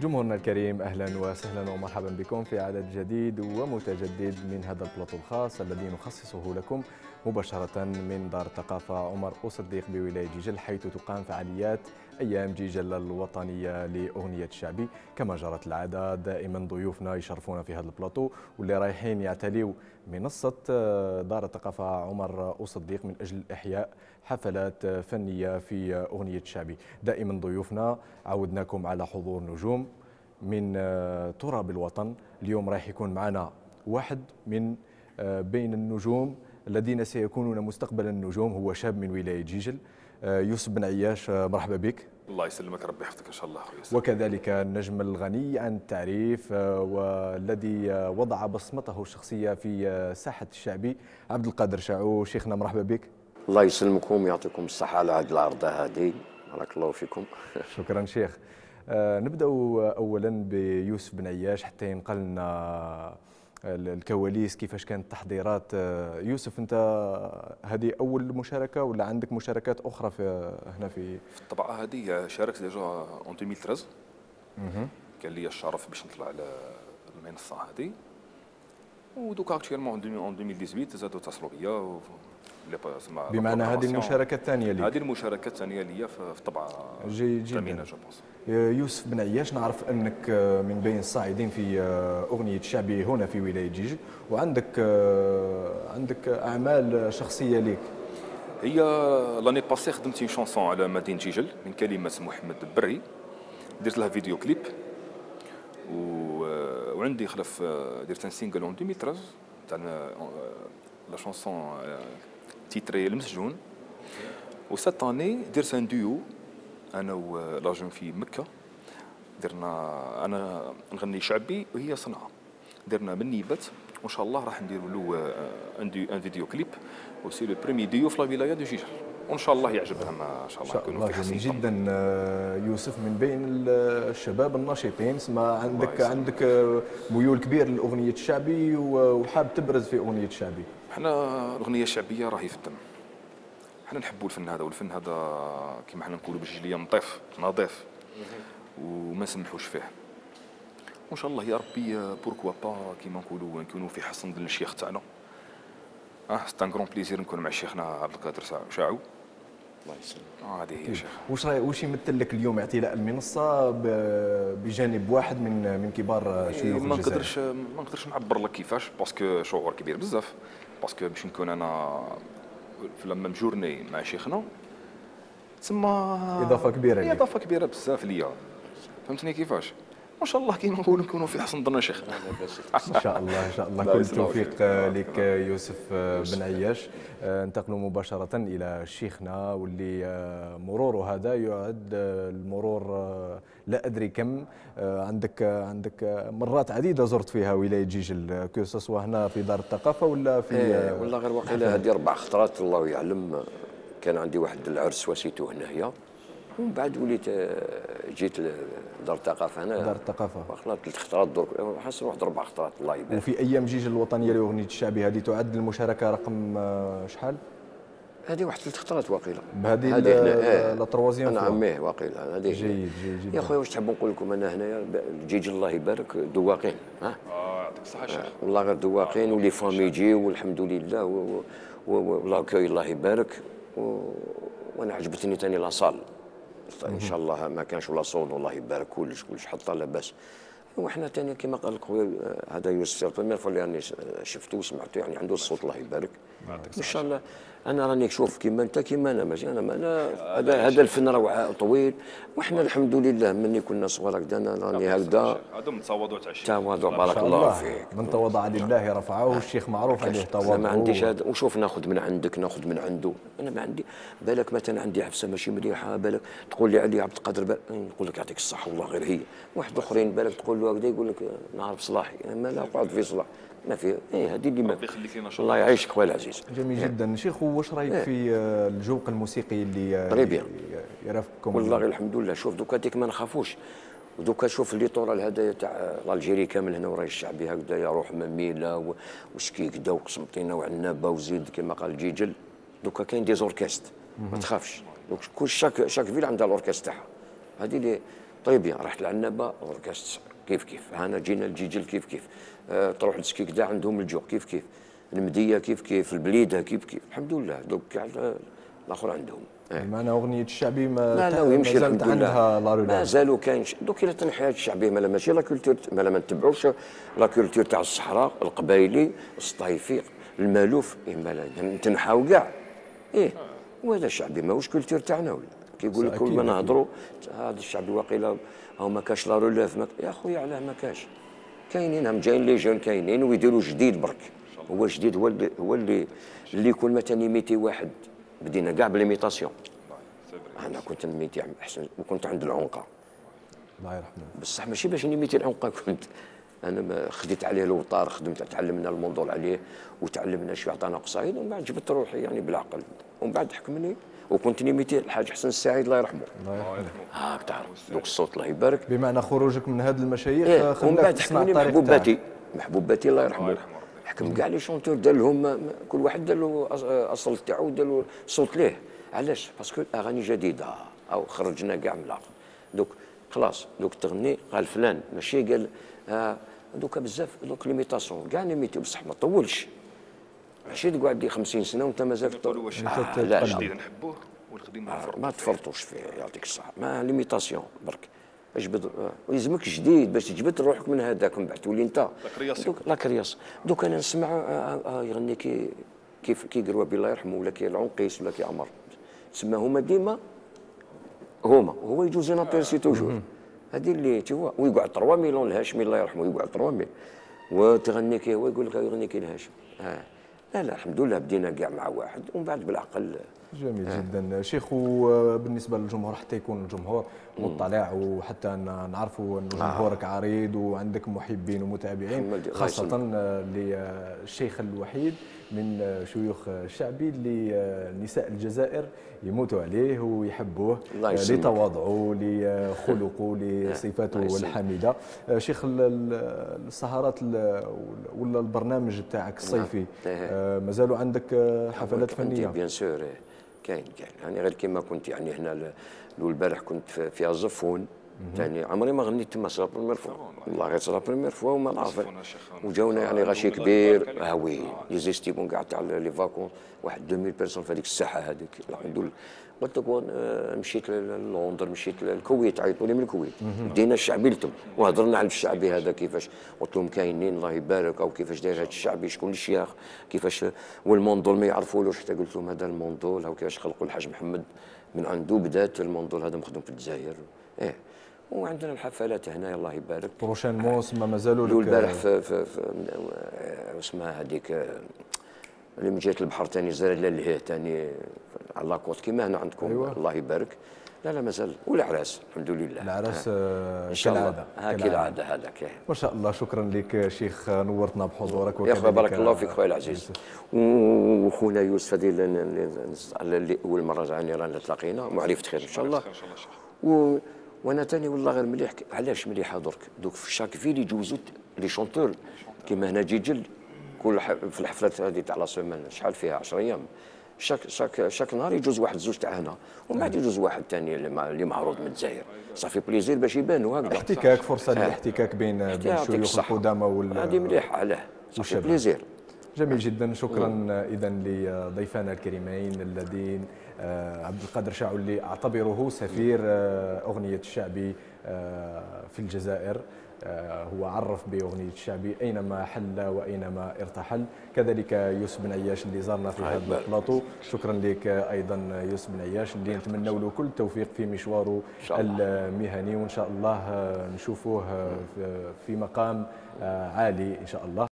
جمهورنا الكريم أهلا وسهلا ومرحبا بكم في عدد جديد ومتجدد من هذا البلاطو الخاص الذي نخصصه لكم مباشرة من دار الثقافة عمر أصديق بولاية جيجل حيث تقام فعاليات أيام جيجل الوطنية لأغنية الشعبي. كما جرت العادة دائما ضيوفنا يشرفونا في هذا البلاطو واللي رايحين يعتليوا منصة دار الثقافة عمر أصديق من أجل إحياء حفلات فنية في أغنية الشعبي. دائما ضيوفنا عودناكم على حضور نجوم من تراب الوطن. اليوم رايح يكون معنا واحد من بين النجوم. الذين سيكونون مستقبل النجوم هو شاب من ولاية جيجل. يوسف بن عياش مرحبا بك. الله يسلمك ربي يحفظك إن شاء الله وكذلك النجم الغني عن التعريف والذي وضع بصمته الشخصية في ساحة الشعبي عبد القادر شاعو شيخنا مرحبا بك. الله يسلمكم ويعطيكم الصحة على هذه العرضه هذه. بارك الله فيكم. شكرا شيخ. نبدأ اولا بيوسف بن عياش حتى ينقل لنا الكواليس كيفاش كانت التحضيرات. يوسف انت هذه أول مشاركة ولا عندك مشاركات أخرى في هنا في؟ في الطبعه هذه شاركت déjà en 2013 كان لي الشرف باش نطلع على المنصة هذه. و donc actuellement en 2018 زادوا اتصلوا بيا بمعنى هذه المشاركة الثانية لي هذه المشاركة الثانية لي في الطبعه جيد جدا. يوسف بن عياش نعرف أنك من بين الصاعدين في أغنية الشعبي هنا في ولاية جيجل وعندك عندك أعمال شخصية لك هي l'année passée خدمت chanson على مدينة جيجل من كلمات محمد البري درت لها vidéo clip و... وعندي خلف درت un single en 2013 تاع la chanson titrée المسجون و cette année درت un duo أنا و la jeune في مكة. درنا أنا نغني شعبي وهي صنعاء درنا من نيبات وإن شاء الله راح نديروا له un vidéo clip و c'est le premier duo في la wilaya de جيجل وإن شاء الله يعجبها ما شاء الله يكونوا في حسن جدا يوسف من بين الشباب الناشطين. سما عندك عندك ميول كبير للأغنية الشعبي وحاب تبرز في أغنية الشعبي. إحنا الأغنية الشعبية راهي في الدم. إحنا نحبوا الفن هذا والفن هذا كما إحنا نقولوا بالجيجلية نظيف نظيف وما نسمحوش فيه. وان شاء الله يا ربي pourquoi pas كيما نقولوا نكونوا في حصن الشيخ تاعنا. آه c'est un grand plaisir نكون مع شيخنا عبد القادر شاعو. الله يسلمك. آه هذه هي شيخ. واش واش يمثل لك اليوم اعتلاء المنصة بجانب واحد من من كبار شيوخ ما نقدرش ما نقدرش نعبر لك كيفاش parce que شعور كبير بزاف. parce que باش نكون أنا لما مجورني مع شيخنا تسمى إضافة كبيرة. إضافة كبيرة بزاف ليا فهمتني كيفاش ما شاء الله كيما نقولوا نكونوا في حسن ظن شيخ. إن شاء الله إن شاء الله. كل التوفيق لك يوسف بن عياش. انتقلوا مباشرة إلى شيخنا واللي مروره هذا يعد المرور لا أدري كم. عندك عندك مرات عديدة زرت فيها ولايه جيجل كو هنا في دار الثقافة ولا في إيه والله غير واقيلا هذه أربع خطرات الله يعلم. كان عندي واحد العرس وسيته هنايا. ومن بعد وليت جيت لدار الثقافة هنا دار الثقافة. واخا ثلاث خطرات درك حاسس واحد أربع خطرات الله يبارك. وفي أيام جيجل الوطنية لاغنيه الشعبي هذه تعد المشاركه رقم شحال؟ هذه واحد ثلاث خطرات واقيله بهذه لا تروازيام أنا عميه واقيله هذه جيد جيد جدا يا خويا واش تحب نقول لكم أنا هنايا جيجل الله يبارك دواقين ها؟ آه يعطيك الصحة شيخ. والله غير دواقين ولي فامي يجيو والحمد لله ولاكوي الله يبارك وأنا عجبتني ثاني لاصال. ان شاء الله ما كانش ولا صوت والله يبارك كلش كلش حتى لاباس. وحنا ثاني كما قال لك خويا هذا يوسف بروميير فوا اللي راني شفته وسمعته يعني عنده الصوت الله يبارك. إن شاء الله. أنا راني نشوف كيما أنت كيما أنا ماشي؟ أنا ما أنا هذا هذا الفن راه طويل. وحنا الحمد لله مني كنا صغار هكذا أنا راني هكذا. من تواضع تاع الشيخ. تواضع بارك الله فيك. من تواضع لله رفعه والشيخ معروف عليه تواضع ما عنديش هذا. وشوف ناخذ من عندك ناخذ من عنده. أنا ما عندي. بالك مثلا عندي عفسة ماشي مليحه بالك تقول لي علي عبد القادر نقول لك يعطيك الصحة والله غير هي. واحد آخرين بالك تقول له هكذا يقول لك نعرف صلاحي. ما لا قعد في صلاح. ما في إيه هذه اللي ما ربي يخليك لنا الله يعيشك خويا العزيز. جميل جدا. شيخ واش رأيك في الجوق الموسيقي اللي طري بيان يرافقكم؟ والله الحمد لله. شوف دوكا ديك ما نخافوش. ودوكا شوف اللي طور الهدايا تاع الجيري كامل هنا وراي الشعبي هكذا روح مميلة وشكي كدا وقسمطينة وعنابة وزيد كما قال جيجل. دوكا كاين دي زوركيست. ما تخافش. دوك كل شاك شاك فيل عندها الأوركيست تاعها. هذه اللي طيب بيان رحت لعنابه وركزت كيف كيف؟ هنا جينا الجيجل كيف كيف؟ آه تروح لسكيكدا عندهم الجوع كيف كيف؟ المدية كيف كيف؟ البليدة كيف كيف؟ الحمد لله دوك الآخر عندهم. إيه. معنا أغنية الشعبي ما لا لا ويمشي ما الحمد عندها لله. لا ما رولاد زالوا كاين دوك إلى تنحيات الشعبية مالا ماشي لا كولتور مالا ما نتبعوش. la culture تاع الصحراء القبايلي الصطايفي المالوف إيه مالا تنحاو كاع. إيه وهذا الشعبي ماهوش culture تاعنا ولا. كيقول لك كل ما. نهضروا هذا الشعبي واقيلا هو ما كاش la relève ما يا خويا علاه ما كاش. كاينين هم جايين les jeunes كاينين ويديروا جديد برك. هو جديد هو اللي هو اللي اللي يكون مثلا ي imiter واحد. بدينا كاع بال imitation أنا كنت ن imiter احسن وكنت عند العنقة. الله يرحمه. بصح ماشي باش نميتي العنقة كنت أنا ما خديت عليه الوطار خدمت تعلمنا الموضوع عليه وتعلمنا شوية عطانا قصايد ومن بعد جبت روحي يعني بالعقل. ومن بعد حكمني وكنت نميتي الحاج حسن السعيد الله يرحمه. الله يرحمه هاك تعرف دوك الصوت الله يبارك. بمعنى خروجك من هذه المشايخ إيه ومن بعد حكمني الطريق محبوباتي تاعك. محبوباتي الله يرحمه. يرحمه. ربي. حكم كاع لي شونتور دار لهم كل واحد دار له أصل تاعو دار له صوت ليه. علاش؟ parce que أغاني جديدة. أو خرجنا كاع من العقل. دوك خلاص دوك تغني قال فلان ماشي قال آه دوكا بزاف دوك l'imitation. كاع l'imiter بصح ما طولش. ماشي تقعد لي 50 سنة وانت مازال نقولوا واش آه أنت لا لا الجديد نحبوه والقديم ما تفرطوش فيه يعطيك الصحة. ما l'imitation برك. اجبد آه، ويلزمك جديد باش تجبد روحك من هذاك من بعد. تولي انت. la création. دوك la créa. دوك أنا نسمع آه، آه، يغني كي كيف كي قروابي الله يرحمه ولا كي العنقيس ولا كي عمر. تسمى هما ديما هما. هو يجوز inaperçu toujours. هذه اللي تشوف ويقعد 3 مليون الهاشمي الله يرحمه يقعد 3 مليون وتغني كي هو يقول لك يغني كي الهاشم آه. لا لا الحمد لله بدينا كاع مع واحد ومن بعد بالعقل جميل جدا شيخ وبالنسبة للجمهور حتى يكون الجمهور مطلع وحتى نعرفوا إن جمهورك عريض وعندك محبين ومتابعين خاصة. للشيخ الوحيد من شيوخ الشعبي اللي نساء الجزائر يموتوا عليه ويحبوه يسلمك. لتواضعه لخلقه لصفاته. الحميدة شيخ ال- ال- السهرات ال- ولا البرنامج بتاعك الصيفي. آه، مازالوا عندك آه، حفلات فنية bien sûr كاين كاين. يعني غير كيما كنت يعني هنا البارح كنت في الزفون ثاني عمري ما غنيت تما c'est la première fois والله غير c'est la première fois وما نعرف. وجاونا يعني غاشي الله كبير. يبارك عليك. آه oui. les estivants كاع تاع les vacances واحد 2000 personnes في هذيك الساحة هذيك. الحمد لله. قلت لك آه، مشيت ل- لندن مشيت للكويت عيطوا لي من الكويت. دينا الشعبي لتم وهضرنا على الشعبي هذا كيفاش. قلت لهم كاينين الله يبارك. أو كيفاش داير هذا الشعبي شكون الشيخ كيفاش؟ والموندول ما يعرفولوش حتى قلت لهم هذا الموندول كيفاش خلقوا الحاج محمد؟ من عنده بدات الموندول هذا مخدوم في الجزائر. إيه. وعندنا الحفلات هنا الله يبارك. prochain موسم مازالوا لو لك البارح في, في, في اسمها هذيك اللي من جهة البحر ثاني زاد للهيه ثاني على la côte كيما هنا عندكم أيوة. الله يبارك. لا لا مازال. والعراس الحمد لله. العرس آه. إن شاء الله. كالعادة. هذاك. ما شاء الله. شكرا لك شيخ نورتنا بحضورك يا أخويا بارك الله فيك خويا العزيز. وخونا يوسف هذه اللي- أول مرة يعني رانا تلاقينا معرفه خير إن شاء الله. إن شاء الله. وأنا تاني والله غير مليح. علاش مليحه درك دوك في chaque ville يجوزوا les chanteurs كيما هنا جيجل كل ح... في الحفلات هذه تاع la semaine شحال فيها؟ 10 أيام. chaque chaque chaque نهار يجوز واحد زوج تاع هنا ومن بعد يجوز واحد ثاني اللي, مع... اللي معروض من الجزائر. ça fait plaisir باش يبانوا هكذا احتكاك فرصة آه. للاحتكاك بين بين يعطيك الشيوخ. القدامى وال هذه مليحة علاه. صافي. بليزير جميل جدا. شكرا اذا لضيفنا الكريمين الذين آه، عبد القادر شاعو اللي أعتبره سفير آه، أغنية الشعبي آه، في الجزائر. هو عرف بأغنية الشعبي أينما حل وأينما ارتحل. كذلك يوسف بن عياش اللي زارنا في هذا البلاطو. شكرا لك أيضا يوسف بن عياش اللي نتمنى له كل التوفيق في مشواره. المهني. وإن شاء الله نشوفوه في- مقام عالي إن شاء الله.